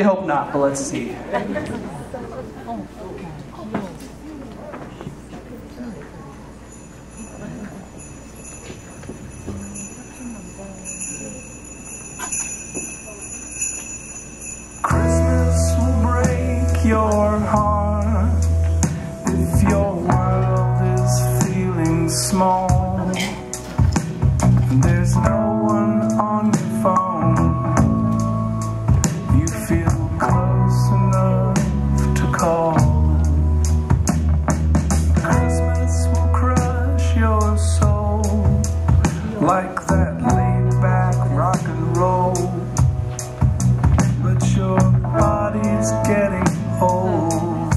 certainly hope not, but let's see. Christmas will break your heart if your world is feeling small. Like that laid back rock and roll. But your body's getting old.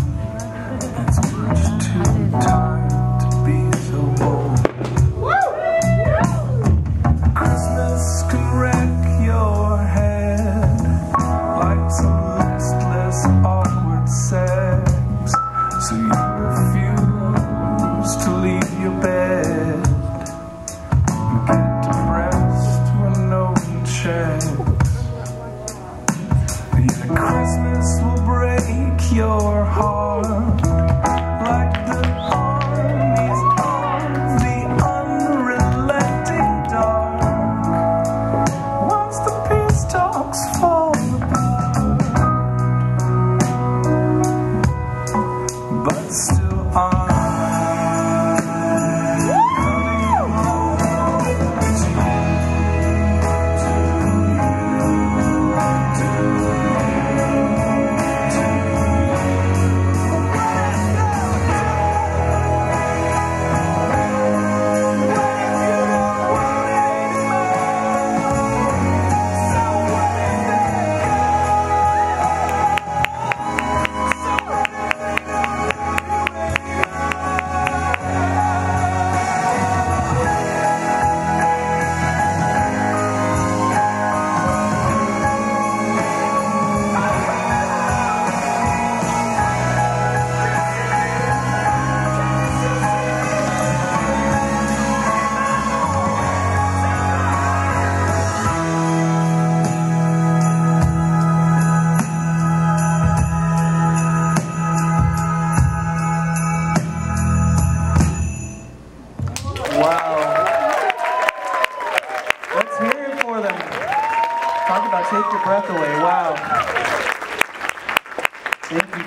It's much too tired to be so bold. Christmas can wreck your head like some listless, awkward sex. So you refuse to leave your bed. Christmas will break your heart Take your breath away. Wow. Thank you.